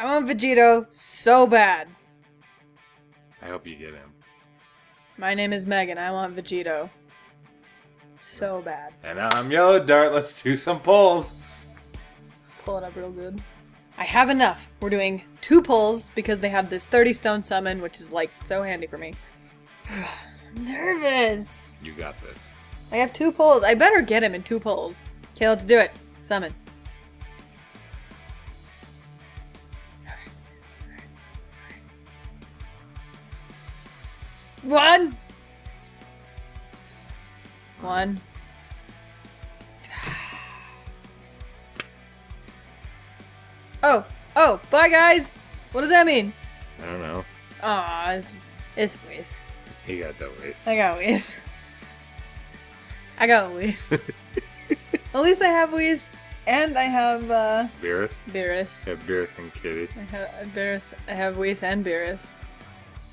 I want Vegito so bad. I hope you get him. My name is Megan. I want Vegito. So bad. And I'm Yellow Dart. Let's do some pulls. Pull it up real good. I have enough. We're doing two pulls because they have this 30 stone summon, which is like so handy for me. I'm nervous. You got this. I have two pulls. I better get him in two pulls. Okay, let's do it. Summon. One. One. Oh, oh, bye guys. What does that mean? I don't know. Aw, it's, it's Whis. He got that waste. I got Whis. I got Whis. At least I have Whis, and I have uh, Beerus? Beerus. Yeah, Beerus and Kitty. I have Beerus. I have Whis and Beerus.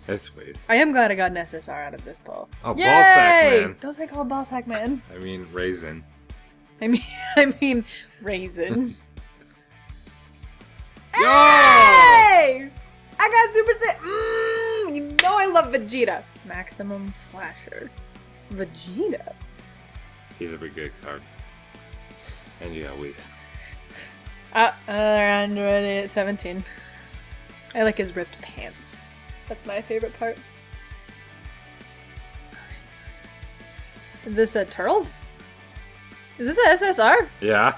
That's. I am glad I got an SSR out of this pull. Oh, Yay! Ballsack Man. Don't say called Ballsack Man. I mean, Raisin. I mean, I mean, Raisin. Hey! I got Super Saiyan. Mm, you know I love Vegeta. Maximum Flasher. Vegeta. He's a pretty good card. And you got Whis. Ah, another Android at 17. I like his ripped pants. That's my favorite part. Is this a Turles? Is this a SSR? Yeah.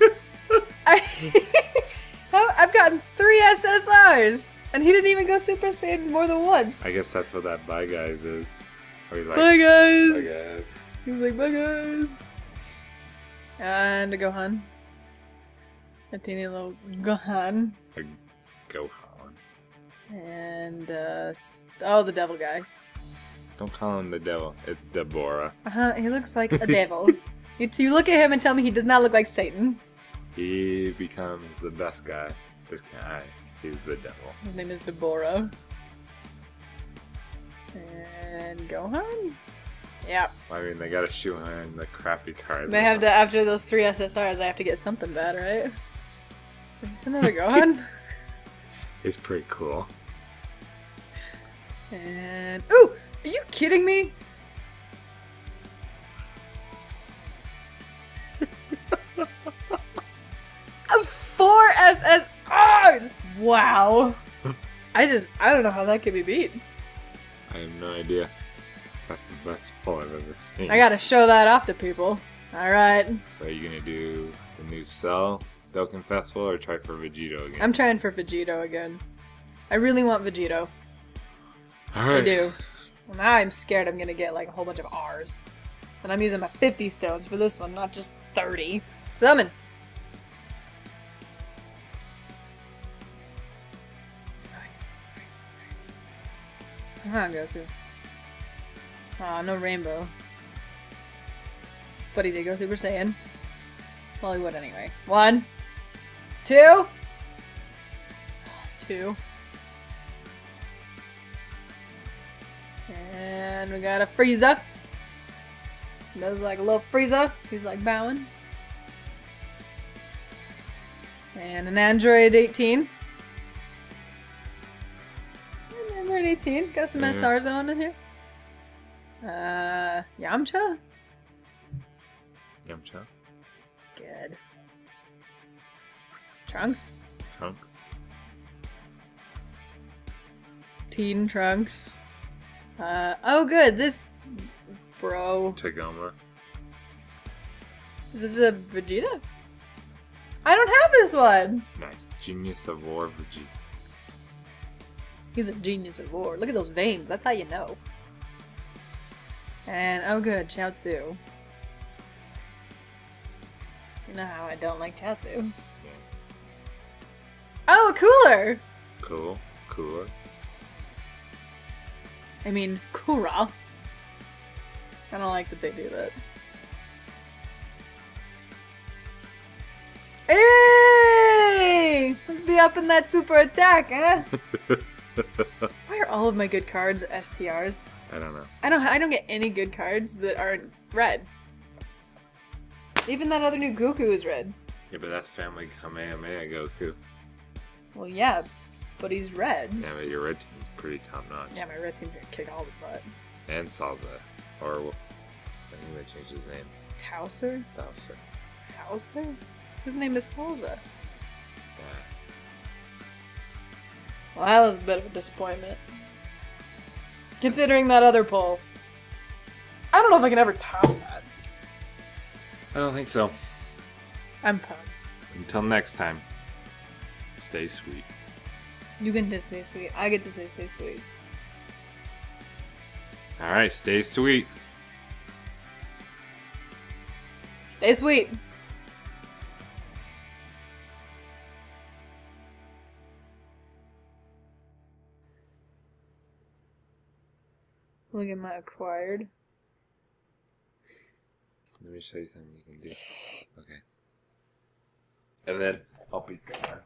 I, I've gotten three SSRs! And he didn't even go Super Saiyan more than once. I guess that's what that Bye Guys is. Where he's like, Bye guys! Bye guys. He's like, bye guys! And a Gohan. A teeny little Gohan. Like, Gohan. And, uh, oh, the devil guy. Don't call him the devil. It's Dabura. Uh-huh, he looks like a devil. You, you look at him and tell me he does not look like Satan. He becomes the best guy. This guy, he's the devil. His name is Dabura. And Gohan? Yeah. I mean, they gotta in the crappy cards. They have to, after those three SSRs, I have to get something bad, right? Is this another Gohan? He's pretty cool. And. Ooh! Are you kidding me? A four SSRs! Wow. I just, I don't know how that could be beat. I have no idea. That's the best pull I've ever seen. I gotta show that off to people. Alright. So are you gonna do the new Cell Dokkan Festival or try for Vegito again? I'm trying for Vegito again. I really want Vegito. I do. Well, now I'm scared I'm gonna get like a whole bunch of R's. And I'm using my 50 stones for this one, not just 30. Summon! Come on, Goku. Aw, no rainbow. But he did go Super Saiyan. Well, he would anyway. One. Two. Two. And we got a Frieza. Does like a little Frieza. He's like bowing. And an Android 18. An Android 18. Got some Mhm. SR zone in here. Uh, Yamcha? Yamcha, Good. Trunks? Trunks, Teen Trunks. Uh, oh good, this... Bro. Tagoma. Is this a Vegeta? I don't have this one! Nice. Genius of War Vegeta. He's a genius of war. Look at those veins, that's how you know. And, oh good, Chaozu. You know how I don't like Chaozu. Oh, a cooler! Cool. Cooler. I mean, Kura. I don't like that they do that. Hey! Let's be up in that super attack, eh? Why are all of my good cards STRs? I don't know. I don't. I don't get any good cards that aren't red. Even that other new Goku is red. Yeah, but that's Family Kamehameha Goku. Well, yeah, but he's red. Yeah, but your red team's pretty top notch. Yeah, my red team's gonna kick all the butt. And Salza. Or, I think they changed his name. Towser? Salsa. Towser? His name is Salza. Yeah. Well, that was a bit of a disappointment. Considering that other poll. I don't know if I can ever top that. I don't think so. I'm pumped. Until next time, stay sweet. You get to say sweet. I get to say say sweet. Alright, stay sweet. Stay sweet. Look at my acquired. Let me show you something you can do. Okay. And then I'll be that.